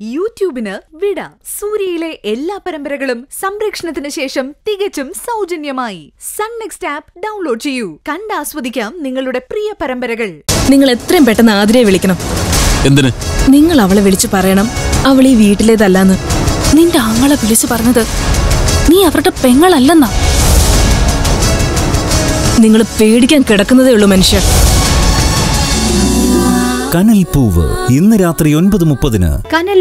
യൂട്യൂബിന് വിട. സൂര്യയിലെ എല്ലാ പരമ്പരകളും സംരക്ഷണത്തിന് ശേഷം തികച്ചും സൗജന്യമായി. സൺ നെക്സ്റ്റ് ആപ്പ് ഡൗൺലോഡ് ചെയ്യൂ. കണ്ടാസ്വദിക്കാം നിങ്ങളുടെ പ്രിയ പരമ്പരകൾ. നിങ്ങൾ എത്രയും പെട്ടെന്ന് ആതിരയെ വിളിക്കണം. എന്തിന്? നിങ്ങൾ അവളെ വിളിച്ചു പറയണം. അവൾ ഈ വീട്ടിലേതല്ലെന്ന്. നിന്റെ ആങ്ങളെ വിളിച്ചു പറഞ്ഞത് നീ അവരുടെ പെങ്ങളല്ലെന്നാ. നിങ്ങൾ പേടിക്കാൻ കിടക്കുന്നതേ ഉള്ളൂ മനുഷ്യർ. കനൽ പൂവ് ഇന്ന് രാത്രി ഒൻപത് മുപ്പതിന് കനൽ